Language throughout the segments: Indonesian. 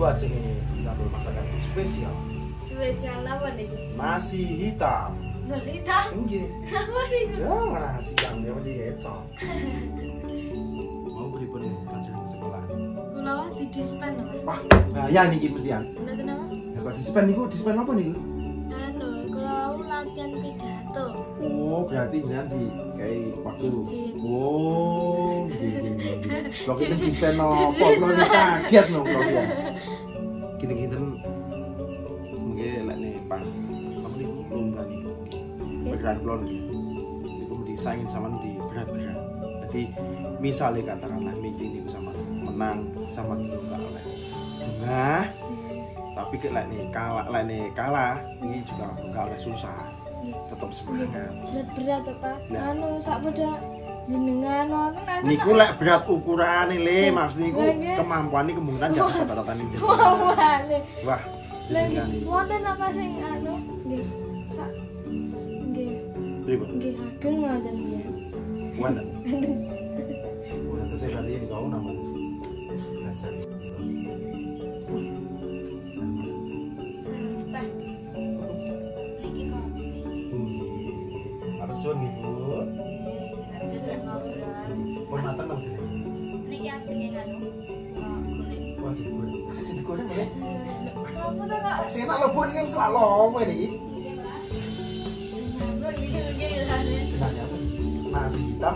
Ibu. Ibu aja nih dapur masakan spesial. Spesial apa nih? Nasi hitam. Berita Enggak. apa nih? Ya nasi yang dia di kecap. Mau beri pun pelajaran sekolah. Kulawa di dispen? Wah, nah ya nih kemudian. Bener kenapa? Kok dispen niku dispen apa niku? Anu, kulawa latihan pidato. Oh, berarti jangan di kayak waktu. Oh, gini gini. Kalau kita dispen apa? Kalau kita kaget no, kalau ya. Gini gini mungkin lah nih pas apa nih lomba nih berat nih. Itu disayangin sama di berat-berat. Jadi misalnya katakanlah meeting itu sama menang sama itu enggak oleh bunga tapi kayak nih kalah lah nih kalah ini juga enggak oleh susah tetap semangat Berat-berat apa? Nah. Anu, sak pada jenengan wonten anu. niku lek berat ukuran le maksud niku Lah, nggih. kemampuan ini kemungkinan kata-kata ini Wale. wah jenengan wonten apa sing anu? Nggih. Sak nggih. ribu Nggih ageng wonten ya. wanda wanda saya ini kau nama ini Ngobrol gitu gitu kan. kenanya apa nasi hitam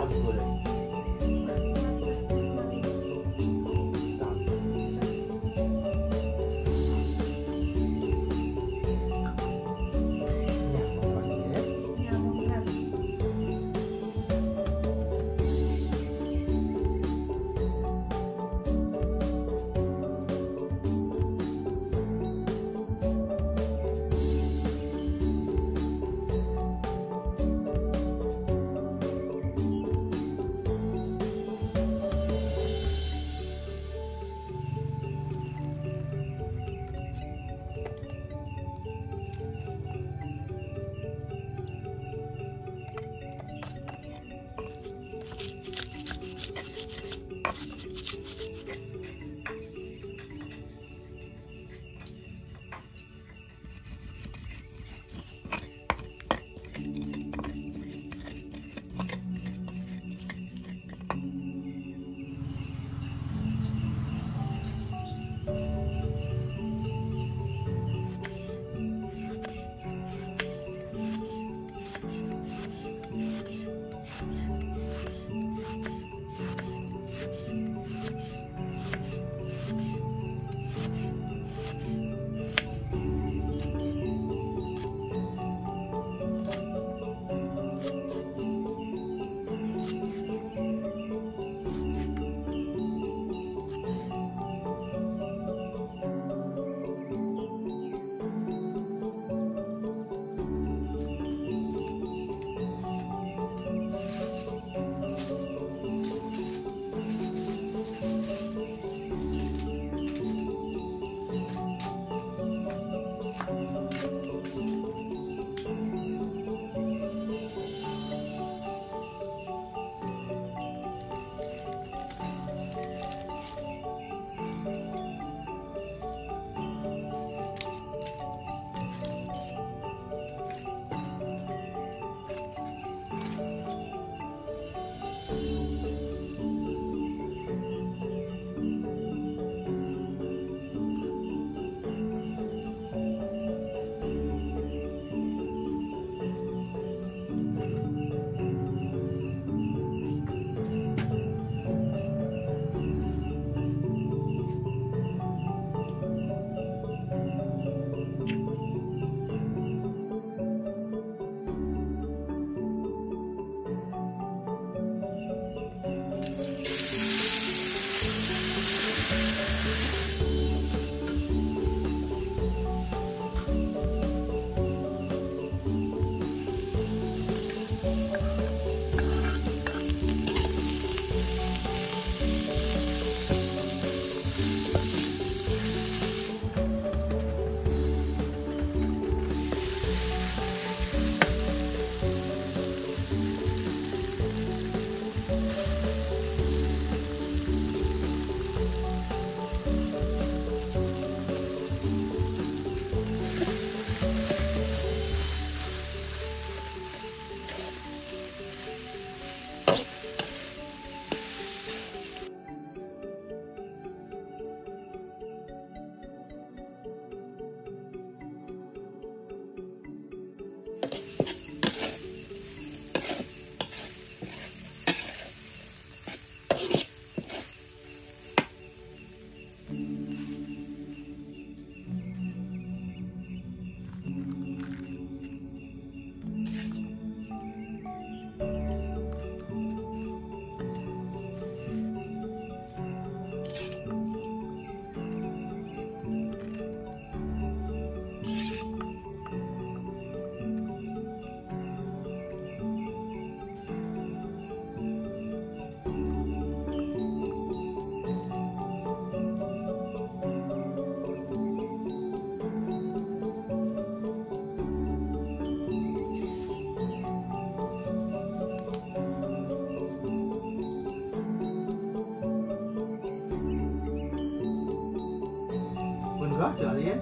Abah jalin.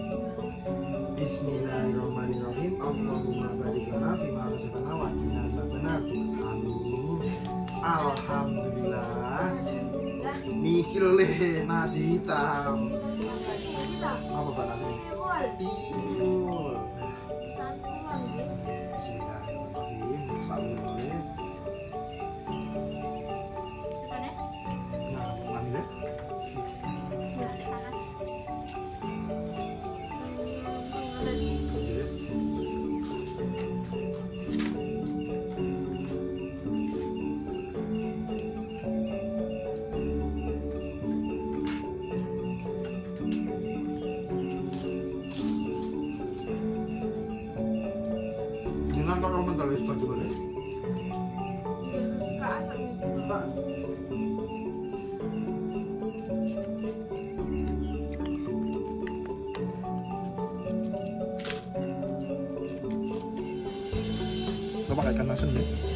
Bismillahirrahmanirrahim. Allahumma barik lana fima razaqtana wa qina azabannar. Amin. Alhamdulillah. Lho Le, nasi hitam. Apa Pak nasi? 棒。老板来看他是不是？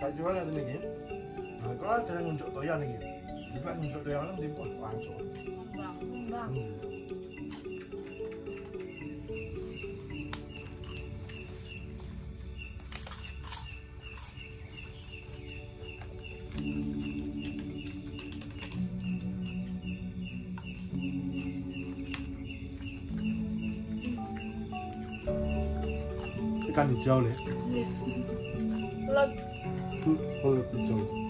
Tak jual ada nih. Nah, kalau ada yang nunjuk toyan nih. Juga nunjuk toyan kan di langsung. Bang. Ikan hijau nih. Log. Oh,